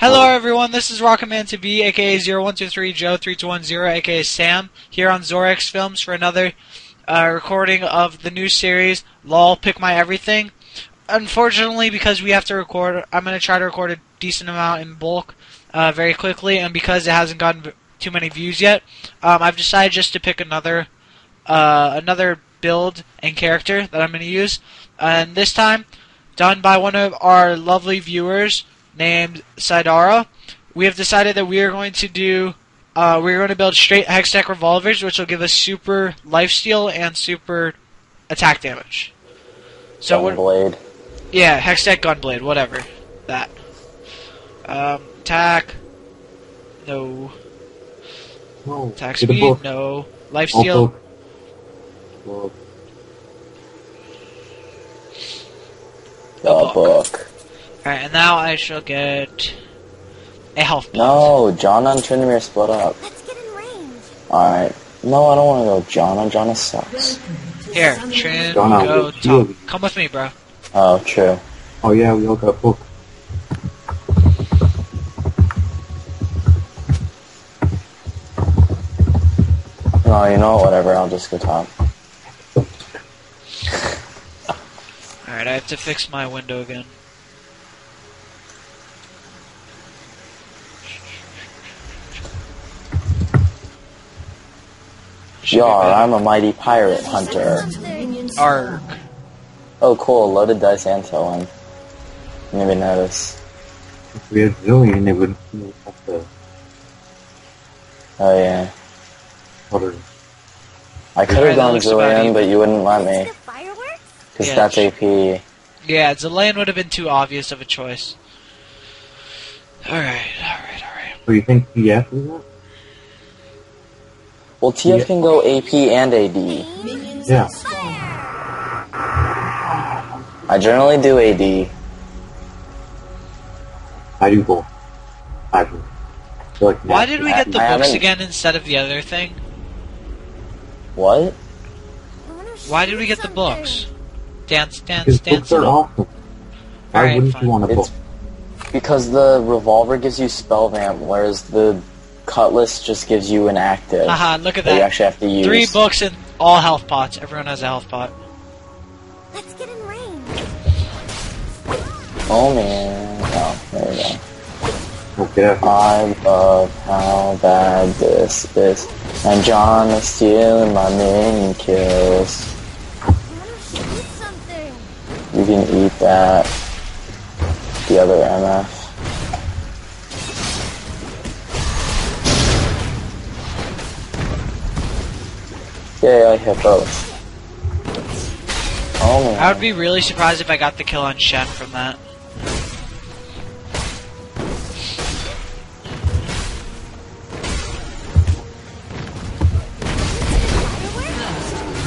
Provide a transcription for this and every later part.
Hello everyone, this is Rocketman to be, aka 0123 Joe 3210, aka Sam, here on Xorex Films for another uh, recording of the new series, LOL Pick My Everything. Unfortunately, because we have to record, I'm going to try to record a decent amount in bulk uh, very quickly, and because it hasn't gotten too many views yet, um, I've decided just to pick another uh, another build and character that I'm going to use. And this time, done by one of our lovely viewers named Sidara. We have decided that we are going to do. Uh, we're going to build straight hextech revolvers, which will give us super lifesteal and super attack damage. So what? Blade. Yeah, hextech gunblade, whatever. That. Um, attack. No. No. Attack Get a speed. book. No. Lifesteal. Also, well, A The book. Book. Alright, and now I shall get a health pot. No, John and Tryndamere split up. Let's get in range. Alright. No, I don't want to go John. John sucks. Here, Trin, John, I'll go get talk. Come with me, bro. Oh, true. oh yeah, we all got book. No, you know what? Whatever. I'll just go top. Alright, I have to fix my window again. Yar. I'm a mighty pirate hunter. Arg. Oh, cool. Loaded dice and so on. Maybe notice. If we had Zilean, it would we have to Oh yeah. order. I could have gone looks Zilean, but you wouldn't let me. Because Yeah, that's AP. Yeah, Zilean would have been too obvious of a choice. Alright, alright, alright. So you think TF is that? Well, TF Yeah. can go AP and AD. Yeah. I generally do AD. I do both. I do. Like Why did we get the I books haven't- again instead of the other thing? What? Why did we get the books? Dance, dance, His dance. books are awesome. Why Alright, wouldn't fine. you want a book? It's because the revolver gives you spell vamp, whereas the cutlass just gives you an active Haha, look at that you actually have to use. Three books and all health pots. Everyone has a health pot. Let's get in range. Oh man. Oh, there we go. Get out here. I love how bad this is. And John is stealing my mini kills. I wanna show you. You can eat that. The other MF. Yay, I hit both. Oh. I would be really surprised if I got the kill on Shen from that.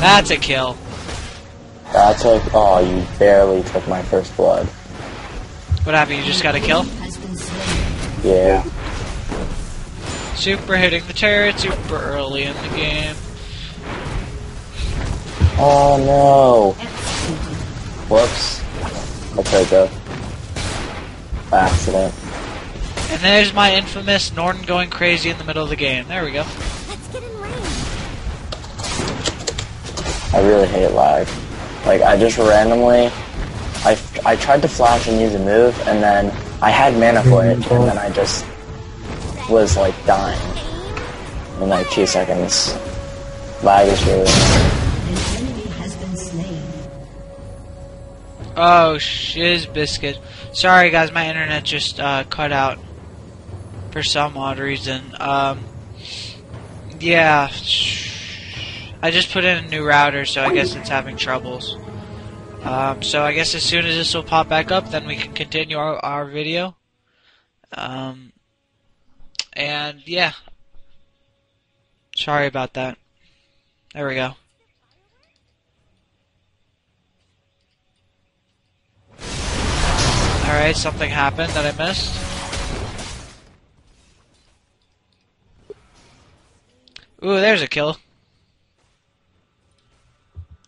That's a kill. That took. Oh, you barely took my first blood. What happened? You just got a kill? Yeah. Super hitting the turret super early in the game. Oh no. Whoops. Okay, go. Accident. And there's my infamous Norton going crazy in the middle of the game. There we go. Let's get in range. I really hate lag. Like, I just randomly. I, I tried to flash and use a move, and then I had mana for it, and then I just was like dying in like two seconds. Lag is really. Oh, shiz biscuit. Sorry guys, my internet just uh, cut out for some odd reason. Um, yeah, I just put in a new router, so I guess it's having troubles. Um, so I guess as soon as this will pop back up, then we can continue our, our video. Um, and yeah, sorry about that. There we go. Alright, something happened that I missed. Ooh, there's a kill.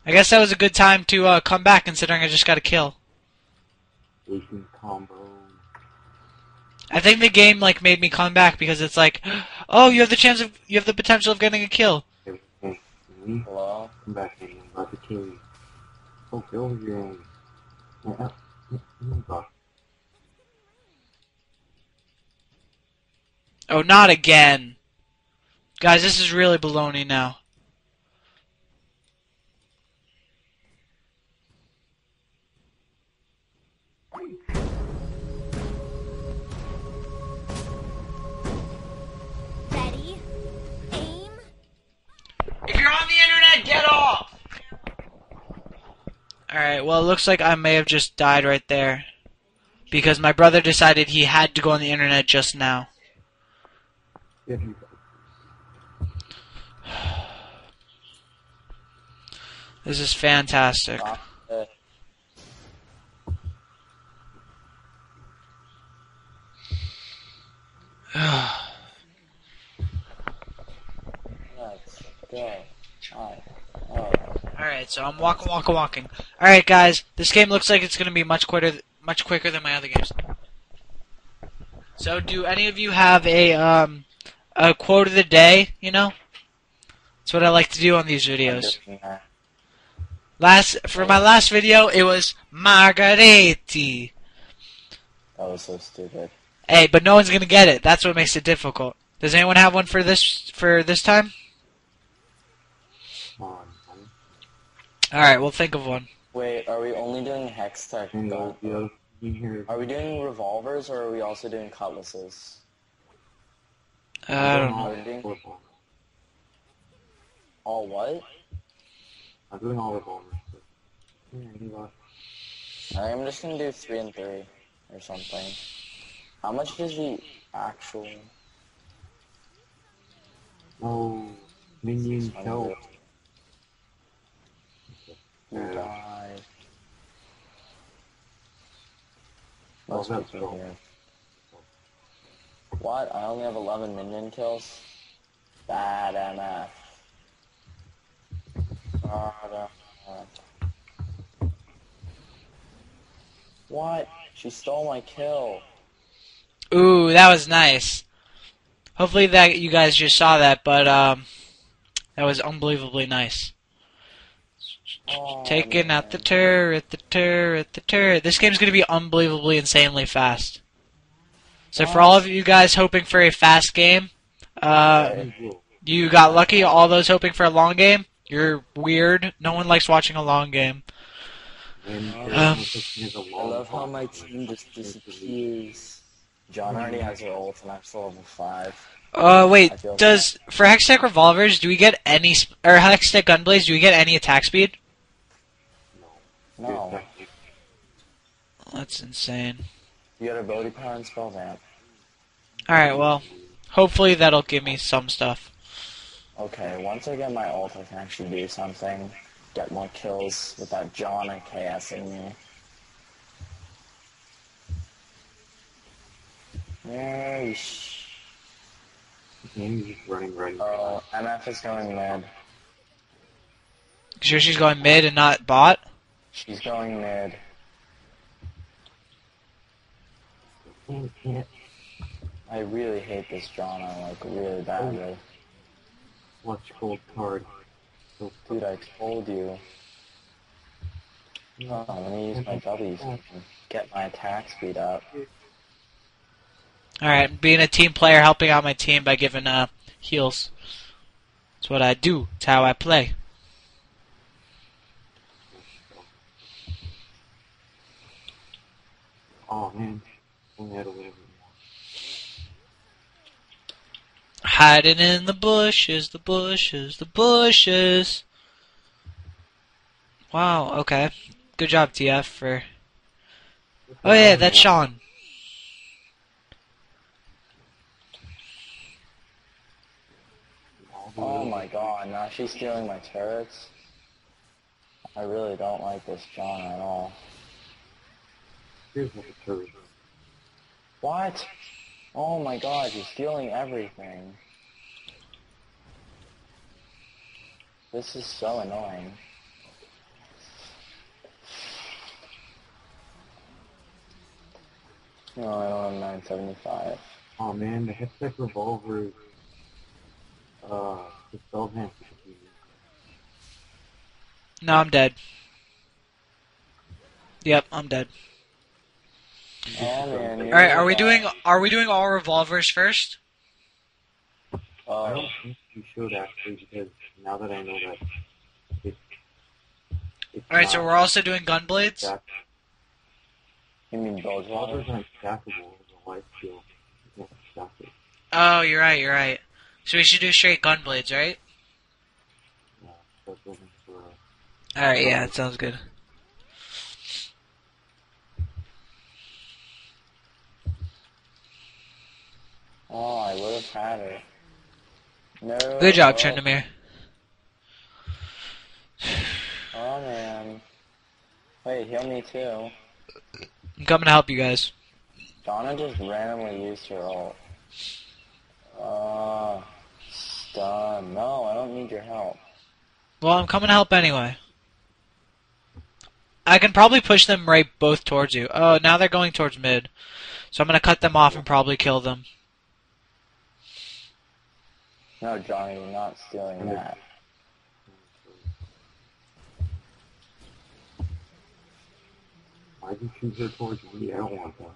I guess that was a good time to uh, come back considering I just got a kill. I think the game like made me come back because it's like, oh, you have the chance of, you have the potential of getting a kill. Hello? Come back here. I'm about to kill you. Oh, get over here. Yeah, uh, oh my god. Not again. Guys, this is really baloney now. Ready? Aim. If you're on the internet, get off! Alright, well, it looks like I may have just died right there. Because my brother decided he had to go on the internet just now. You. This is fantastic. Hi. Oh. Alright, so I'm walking, walking, walking. Alright, guys, this game looks like it's going to be much quicker, much quicker than my other games. So, do any of you have a um a quote of the day? You know, that's what I like to do on these videos. Last for my last video, it was Margaretti. That was so stupid. Hey, but no one's gonna get it. That's what makes it difficult. Does anyone have one for this for this time? Come on, man. All right, we'll think of one. Wait, are we only doing Hextech? And gun- the other thing here. Are we doing revolvers or are we also doing cutlasses? Uh, I don't know. all All what? I'm doing all revolvers. but- Yeah, you got- Alright, I'm just gonna do three and three or something. How much is the actual? Oh, minion help. Who Yeah. died? Oh, Most that's people cool. here. What? I only have 11 minion kills? Bad MF. Bad MF. What? She stole my kill. Ooh, that was nice. Hopefully that you guys just saw that, but um, that was unbelievably nice. Oh, Taking out the turret, the turret, the turret. This game's gonna be unbelievably insanely fast. So for all of you guys hoping for a fast game, uh, you got lucky. All those hoping for a long game, you're weird. No one likes watching a long game. And Um, no such thing as a I long love how my team just disappears. John already has her ult and I'm still level 5. Uh, wait. I feel Does for Hextech revolvers, do we get any sp- or Hextech gunblades? Do we get any attack speed? No. That's insane. You got ability power and spell vamp. All right. Well, hopefully that'll give me some stuff. Okay, once I get my ult, I can actually do something. Get more kills without John and KSing me. Yeesh. Game's just running right. Oh, MF is going mid. Sure, she's going mid and not bot. She's going mid. Can't, can't. I really hate this John, like, really badly. Watch cold card. So, Dude, I told you. Oh, I'm gonna use my W's and get my attack speed up. All right, being a team player, helping out my team by giving uh heals. That's what I do. It's how I play. oh man, only had a little bit Hiding in the bushes, the bushes, the bushes. Wow. Okay. Good job, TF. For oh yeah, that's Sean. Oh my god, now she's stealing my turrets. I really don't like this John at all. Here's what the turret. What? Oh my god, you're stealing everything. This is so annoying. No, I don't have 975. Oh man, the Hextech revolver is uh the spell hand No, I'm dead. Yep, I'm dead. Man. All right, are we doing are we doing all revolvers first? I Oh, don't think you should actually because now that I know that it's it's All right, so we're also doing gun blades. stack- you mean Bilgewater? revolvers aren't stackable as a life skill. Can't stack it. Oh, you're right, you're right. So we should do straight gun blades, right? Yeah, start building for uh, All right, yeah, that sounds good. Oh, I would have had her. No. Good job, Tryndamere. Oh, man. Wait, heal me too. I'm coming to help you guys. Donna just randomly used her ult. Uh, stun. No, I don't need your help. Well, I'm coming to help anyway. I can probably push them right both towards you. Oh, now they're going towards mid. So I'm gonna cut them off and probably kill them. No, Johnny, you're not stealing that. Why'd you choose her towards me? I don't want that.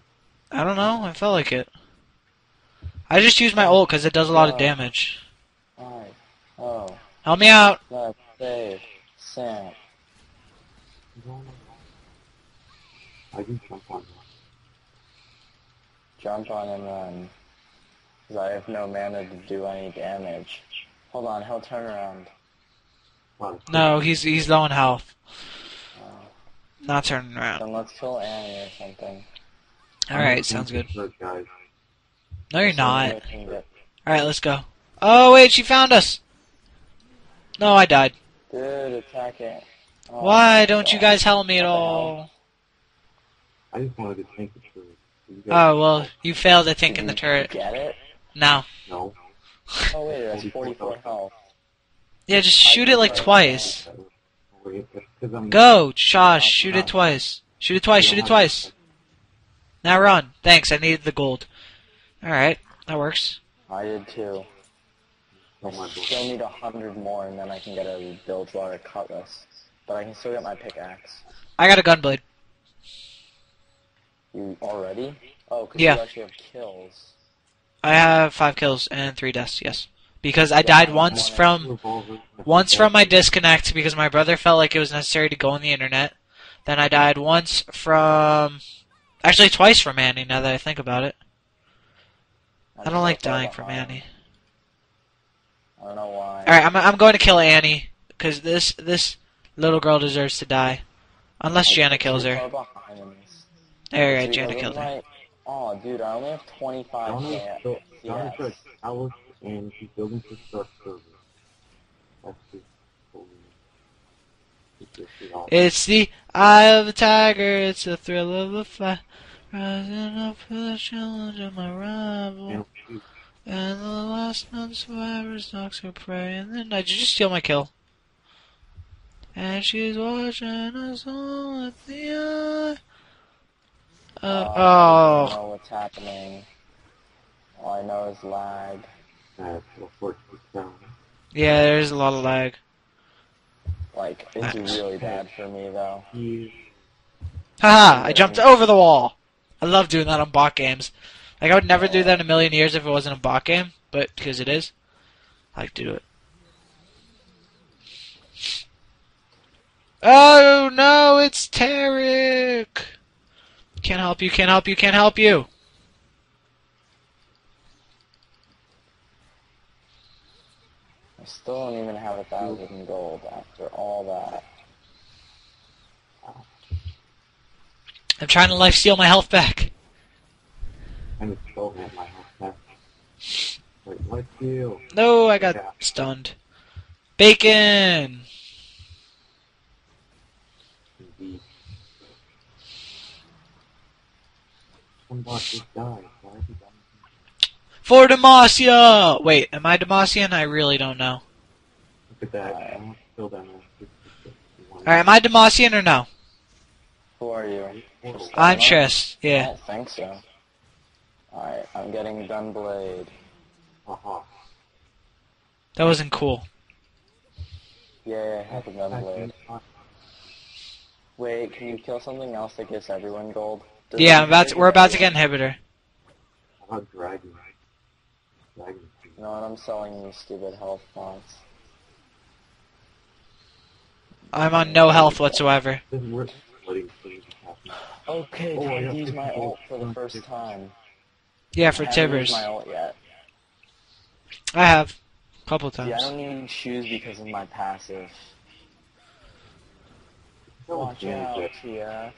I don't know. I felt like it. I just use my ult because it does a lot of damage. Alright. Oh, Help me out. let's save. Sam. Why'd you jump on him. Jump on him and run. Because I have no mana to do any damage. Hold on, he'll turn around. Wow, No, he's he's low in health. Oh. Not turning around. Then let's kill Annie or something. All right, sounds good. No, you're not. we can get- All right, let's go. Oh wait, she found us. No, I died. Dude, attack it. Oh, Why don't you guys help me at What the hell? all? I just wanted to tank the turret. Oh well, you failed at thinking the turret. Get it? No. No. Oh wait, it has 44 health. Yeah, just shoot it like twice. Wait, that's 'cause I'm- Go, Josh, shoot it twice. Shoot it twice, shoot it twice. Now run. Thanks, I needed the gold. Alright, that works. I did too. Oh I God. still need a hundred more and then I can get a Bilgewater Cutlass. But I can still get my pickaxe. I got a gunblade. You already? Oh, because Yeah. you actually have kills. I have five kills and three deaths, yes. Because I died once from once from my disconnect because my brother felt like it was necessary to go on the internet. Then I died once from actually twice from Annie now that I think about it. I don't like dying from Annie. I don't know why. All right, I'm I'm going to kill Annie because this this little girl deserves to die, unless Janna kills her. There, See, Janna killed her. My- Oh, dude, I only have 25 Donna's k built- Donna's yes. got Alice and she's building for Stark server. That's just. It's the opposite. It's the eye of the tiger. It's the thrill of the fight. Rising up for the challenge of my rival. And the last known survivor stalks her prey. And then I just steal my kill. And she's watching us all with the eye. Uh, I don't oh. know what's happening. All I know is lag. so force this down. Yeah, there's a lot of lag. Like, it's Nice. really bad for me, though. Haha, I jumped over the wall. I love doing that on bot games. Like, I would never do that in a million years if it wasn't a bot game, but because it is, I like to do it. Oh no, it's Taric! Can't help you, can't help you, can't help you! I still don't even have a thousand gold after all that. I'm trying to life steal my health back. of spell at my house back. Wait, let's deal. No, I got stunned. Bacon! Some bot just died. Why is he dying? For Demacia! Wait, am I Demacian? I really don't know. Look at that. Alright. I want to kill that man. Alright, am I Demacian or no? Who are you? Portal. I'm Shyla? Triss, I yeah. don't think so. Alright, I'm getting Gunblade. Haha. That wasn't cool. Yeah, I have a Gunblade. Wait, can you kill something else that gives everyone gold? Does Yeah, I'm about to, we're about to get inhibitor. How about dragon? Dragon. You know what, I'm selling these stupid health pots. I'm on no health whatsoever. Doesn't work. Letting things happen. Okay, Oh, I have to use my ult for the first time. Yeah, for I haven't used Tibbers. my ult yet. I have. A Couple See, I times. don't need shoes because of my passive. Watch out, that- Tia.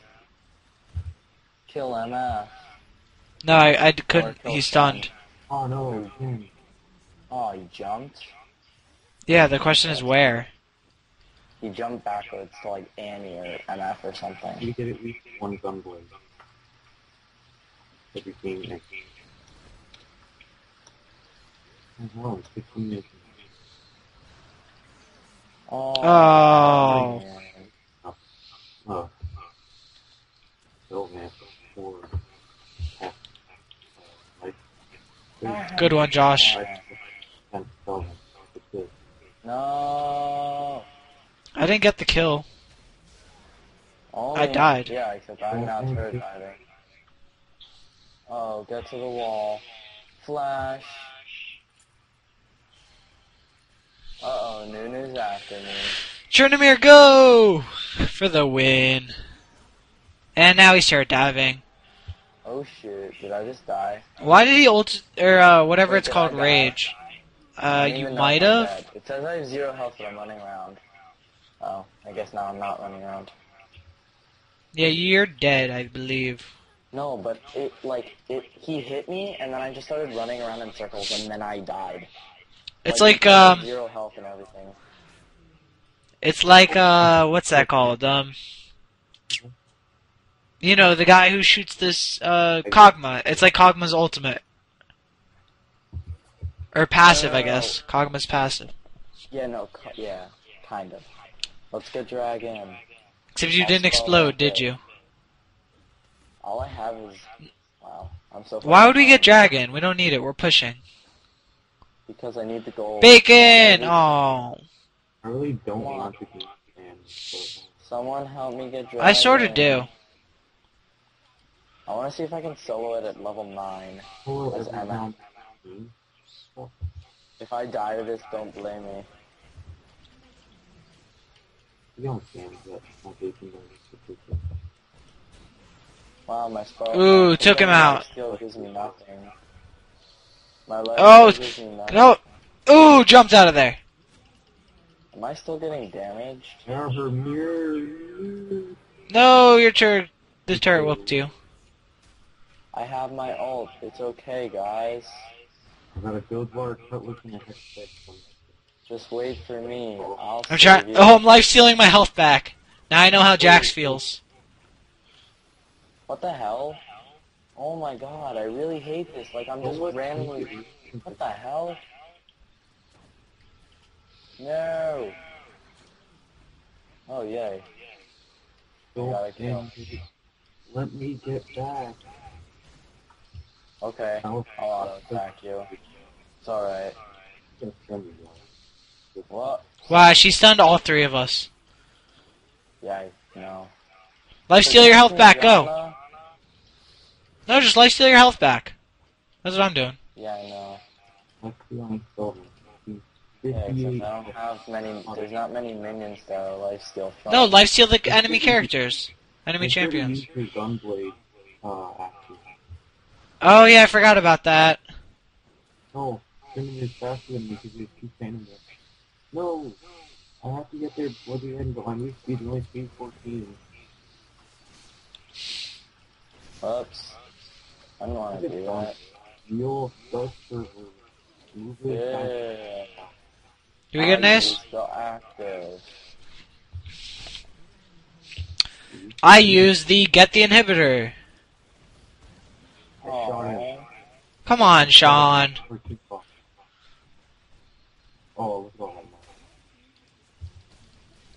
Kill MF. No, I, I couldn't. kill He's stunned. Oh no, again. Oh, he jumped? Yeah, the question is where. He jumped backwards to like Annie or MF or something. You get at least one gunblade. Every game next. Oh, no, 16 missions. Oh. Oh. man. Oh. Oh man, four. half, like, Good one, Josh. five, ten, seven, six, No. I didn't get the kill. Only, I died. Yeah, except I'm diving. Oh, get to the wall. Flash. Uh oh, Nunu's after me. Tryndamere, go! For the win. And now he's turret diving. Oh shit, did I just die? Why did he ult, or uh, whatever Wait, it's called, rage? Uh, you might have? It says I have zero health, but I'm running around. Oh, I guess now I'm not running around. Yeah, you're dead, I believe. No, but it, like, it, he hit me, and then I just started running around in circles, and then I died. It's it like, have um, Zero health and everything. it's like, uh, what's that called? Um, you know, the guy who shoots this, uh, Kog'Maw. It's like Kog'Maw's ultimate. Or passive, I guess. Kog'Maw's passive. Yeah, no, yeah, kind of. Let's get Dragon. Except you didn't explode, did you? All I have is, wow, I'm so. Why would we get Dragon? We don't need it, we're pushing. Because I need the gold. Bacon! Oh. I really don't want to get and so Someone help me get Dragon. I sort of do. I want to see if I can solo it at level 9. Hello, As Emma. everyone. If I die to this, don't blame me. You don't understand that my bacon is super Wow, my spell. Ooh, my took him out. Skill gives me nothing. My life Oh, gives me nothing. No! Ooh, jumped out of there. Am I still getting damaged? There her mirror. No, your turret. The turret whooped you. I have my ult. It's okay, guys. I got a Bilgewater cutlass and a headset. Just wait for me. I'll I'm trying. Oh, I'm life stealing my health back. Now I know how Jax feels. What the hell? Oh my god, I really hate this. Like, I'm just randomly... What the hell? No! Oh, yay. Don't Gotta kill. end. Let me get back. Okay, I'll I'll auto-attack you. It's alright. just send you one. What? Wow, she stunned all three of us. Yeah, I know. Life steal your health back. Go. No, just life steal your health back. That's what I'm doing. Yeah, I know. Let's be on seven. Yeah, except 58. I don't have many... There's not many minions that are lifesteal from. No, life steal the enemy characters, enemy I should've champions. used your gunblade, uh, after. Oh yeah, I forgot about that. No, Cinnamon is faster than me because he has two phantom Rifts. No! I have to get there before the end, but my move speed is only speed 14. Oops. I don't want to do that. Real Dark Server. Move it back. Yeah. Do we get an Are ace? Still active. I use the get the inhibitor. I shot it. Aww. Come on, Sean. We're too far. Oh, look at all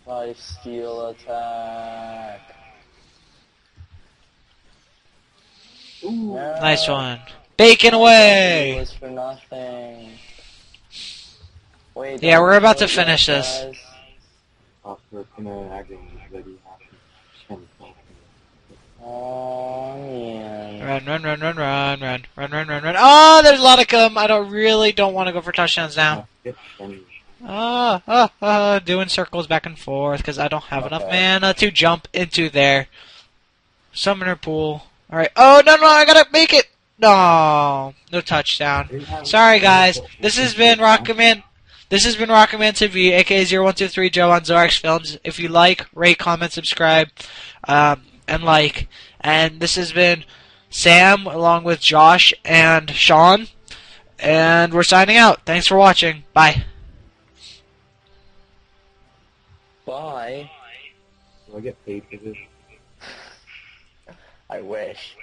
that. Life steal attack. Ooh, No. Nice one. Bacon It away! was for nothing. Wait. Yeah, we're about to finish this. guys. After it's gonna aggravate that you have to spend Oh man. Run, run, run, run, run, run, run, run, run, run. Oh, there's a lot of them. I don't really don't want to go for touchdowns now. Ah, ah, ah, doing circles back and forth because I don't have enough Okay. mana to jump into there. Summoner pool. All right. Oh no, no, I gotta make it. No, no touchdown. Sorry guys. This has been Rocketman. This has been Rocketman TV, aka 0123 Joe on Xorex Films. If you like, rate, comment, subscribe, um, and like. And this has been Sam along with Josh and Sean. And we're signing out. Thanks for watching. Bye. Bye. Do I get paid for this? I wish.